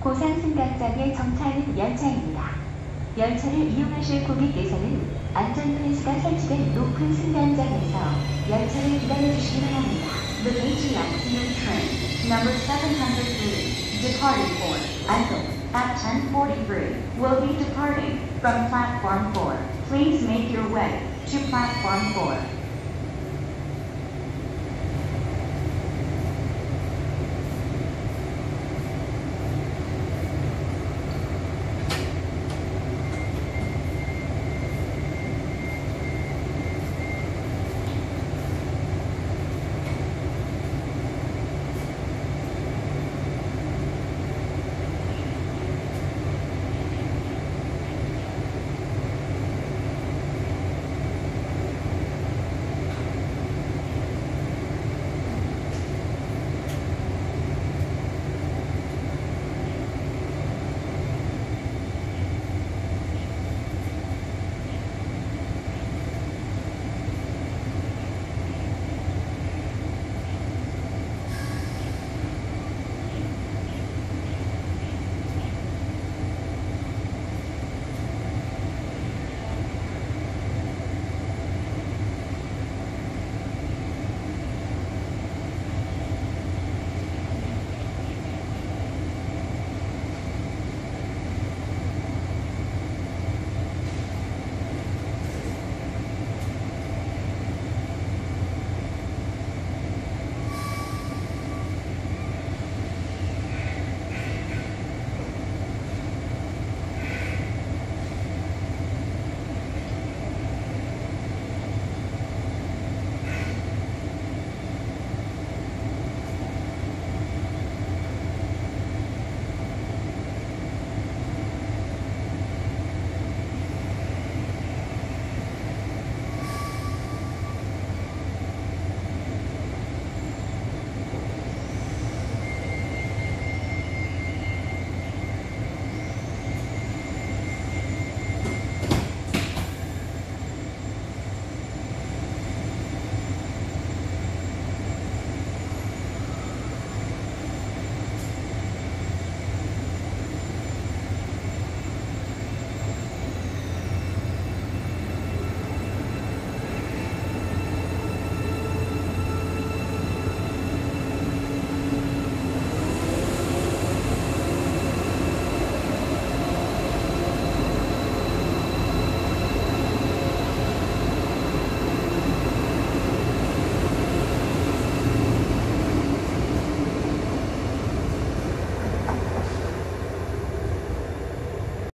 고산 승강장의 정차하는 열차입니다. 열차를 이용하실 고객께서는 안전펜스가 설치된 높은 승강장에서 열차를 기다려주시기 바랍니다. The HEXCA train, number 703, departing for Echo at 1043, will be departing from platform 4. Please make your way to platform 4.